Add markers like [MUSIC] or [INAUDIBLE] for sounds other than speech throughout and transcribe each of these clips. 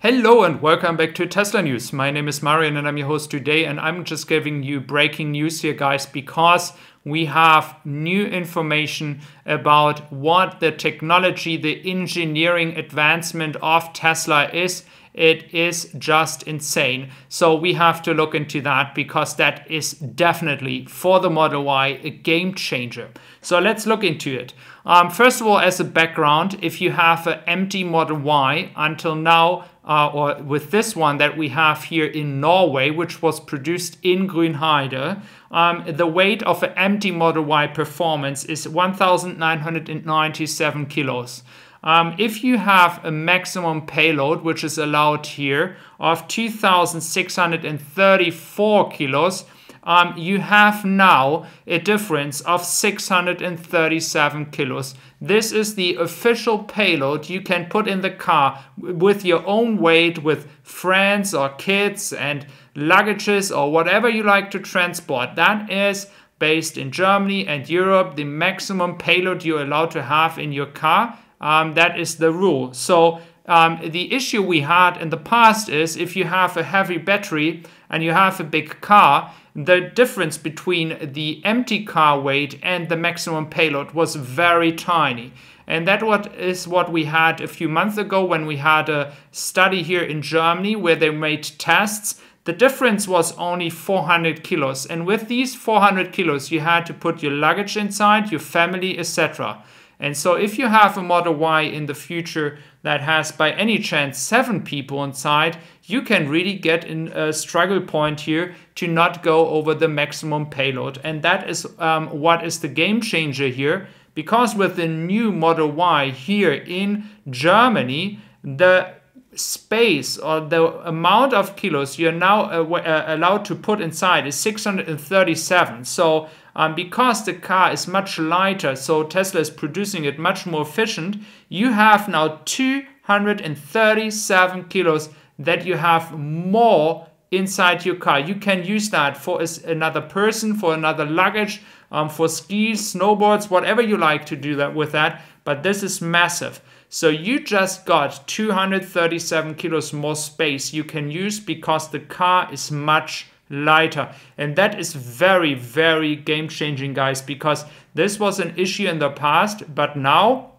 Hello and welcome back to Tesla News. My name is Marian and I'm your host today and I'm just giving you breaking news here guys because we have new information about what the technology, the engineering advancement of Tesla is. It is just insane. So we have to look into that because that is definitely for the Model Y a game changer. So let's look into it. Um, first of all, as a background, if you have an empty Model Y until now, uh, or with this one that we have here in Norway, which was produced in Grünheide, um, the weight of an empty Model Y performance is 1,997 kilos. Um, if you have a maximum payload, which is allowed here, of 2,634 kilos, um, you have now a difference of 637 kilos. This is the official payload you can put in the car with your own weight, with friends or kids and luggages or whatever you like to transport. That is based in Germany and Europe, the maximum payload you're allowed to have in your car. Um, that is the rule. So um, the issue we had in the past is if you have a heavy battery and you have a big car, the difference between the empty car weight and the maximum payload was very tiny. And that what is what we had a few months ago when we had a study here in Germany where they made tests. The difference was only 400 kilos. And with these 400 kilos, you had to put your luggage inside, your family, etc. And so if you have a Model Y in the future that has by any chance seven people inside, you can really get in a struggle point here to not go over the maximum payload. And that is um, what is the game changer here. Because with the new Model Y here in Germany, the space or the amount of kilos you're now uh, allowed to put inside is 637. So um, because the car is much lighter, so Tesla is producing it much more efficient, you have now 237 kilos that you have more inside your car. You can use that for another person, for another luggage, um, for skis, snowboards, whatever you like to do that with that. But this is massive. So you just got 237 kilos more space you can use because the car is much lighter. And that is very, very game changing, guys, because this was an issue in the past, but now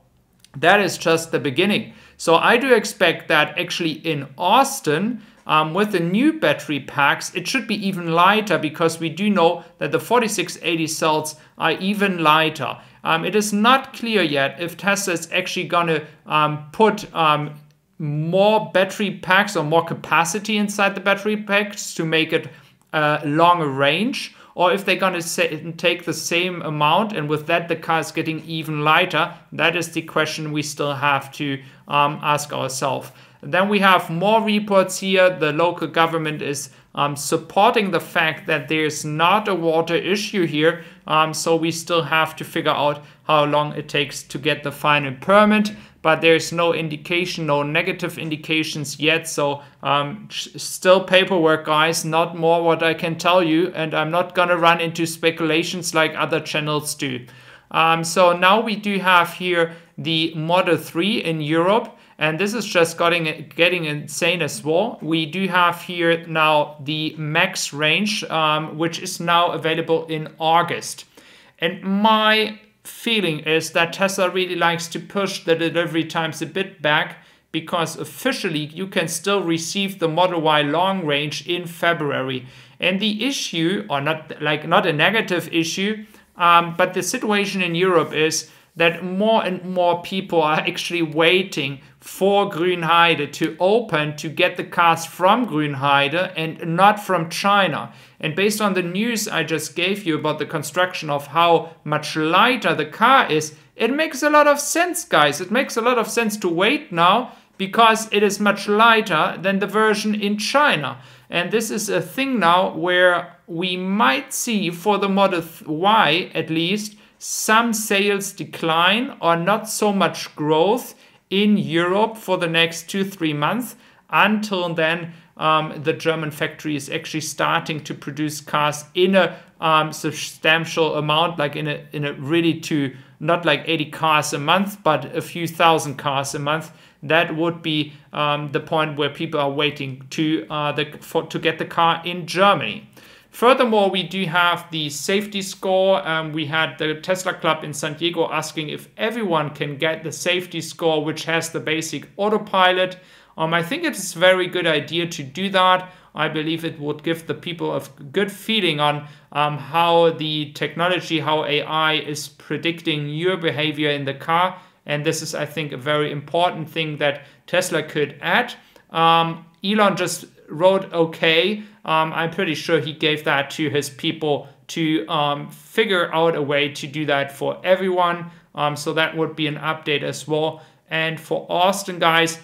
that is just the beginning. So I do expect that actually in Austin, um, with the new battery packs, it should be even lighter because we do know that the 4680 cells are even lighter. Um, it is not clear yet if Tesla is actually going to um, put um, more battery packs or more capacity inside the battery packs to make it uh, longer range or if they're going to take the same amount and with that the car is getting even lighter that is the question we still have to um, ask ourselves then we have more reports here. The local government is um, supporting the fact that there's not a water issue here. Um, so we still have to figure out how long it takes to get the final permit but there's no indication, no negative indications yet. So um, still paperwork, guys, not more what I can tell you. And I'm not going to run into speculations like other channels do. Um, so now we do have here the Model 3 in Europe. And this is just getting, getting insane as well. We do have here now the max range, um, which is now available in August. And my feeling is that Tesla really likes to push the delivery times a bit back because officially you can still receive the Model Y long range in February. And the issue, or not like not a negative issue, um, but the situation in Europe is that more and more people are actually waiting for Grünheide to open to get the cars from Grünheide and not from China. And based on the news I just gave you about the construction of how much lighter the car is, it makes a lot of sense, guys. It makes a lot of sense to wait now because it is much lighter than the version in China. And this is a thing now where we might see for the Model Y at least some sales decline or not so much growth in Europe for the next two, three months. Until then, um, the German factory is actually starting to produce cars in a um, substantial amount, like in a in a really to not like 80 cars a month, but a few thousand cars a month. that would be um, the point where people are waiting to uh, the for to get the car in Germany. Furthermore, we do have the safety score. Um, we had the Tesla Club in San Diego asking if everyone can get the safety score, which has the basic autopilot. Um, I think it's a very good idea to do that. I believe it would give the people a good feeling on um, how the technology, how AI is predicting your behavior in the car. And this is, I think, a very important thing that Tesla could add. Um, Elon just wrote okay. Um, I'm pretty sure he gave that to his people to um, figure out a way to do that for everyone. Um, so that would be an update as well. And for Austin, guys,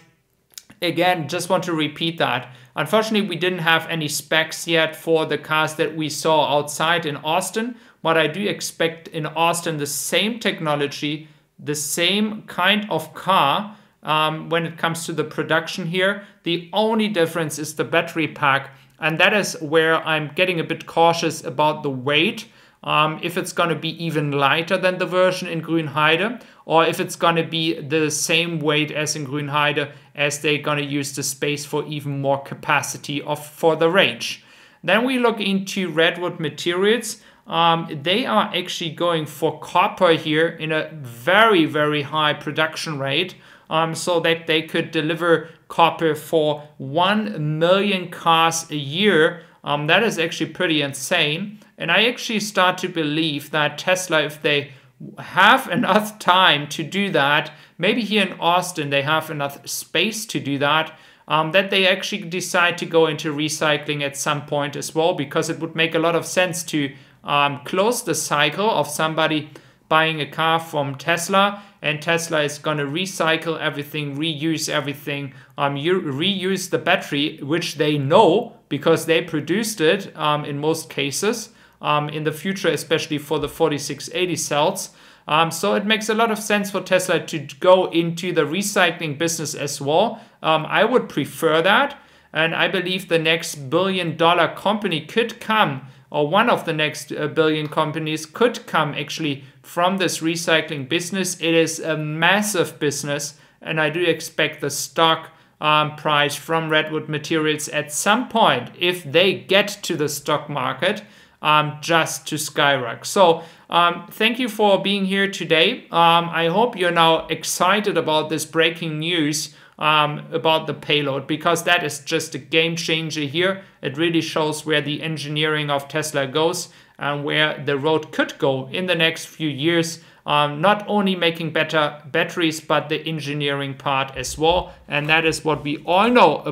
again, just want to repeat that. Unfortunately, we didn't have any specs yet for the cars that we saw outside in Austin, but I do expect in Austin the same technology, the same kind of car um, when it comes to the production here. The only difference is the battery pack, and that is where I'm getting a bit cautious about the weight um, if it's going to be even lighter than the version in Grünheide or if it's going to be the same weight as in Grünheide as they're going to use the space for even more capacity of for the range. Then we look into Redwood Materials. Um, they are actually going for copper here in a very, very high production rate um, so that they could deliver copper for 1 million cars a year. Um, that is actually pretty insane. And I actually start to believe that Tesla, if they have [LAUGHS] enough time to do that, maybe here in Austin they have enough space to do that, um, that they actually decide to go into recycling at some point as well, because it would make a lot of sense to um, close the cycle of somebody buying a car from Tesla and Tesla is going to recycle everything, reuse everything, um, reuse the battery, which they know because they produced it um, in most cases um, in the future, especially for the 4680 cells. Um, so it makes a lot of sense for Tesla to go into the recycling business as well. Um, I would prefer that. And I believe the next billion dollar company could come, or one of the next uh, billion companies could come actually from this recycling business. It is a massive business, and I do expect the stock um, price from Redwood Materials at some point, if they get to the stock market, um, just to skyrocket. So um, thank you for being here today. Um, I hope you're now excited about this breaking news um, about the payload because that is just a game changer here. It really shows where the engineering of Tesla goes and where the road could go in the next few years. Um, not only making better batteries, but the engineering part as well. And that is what we all know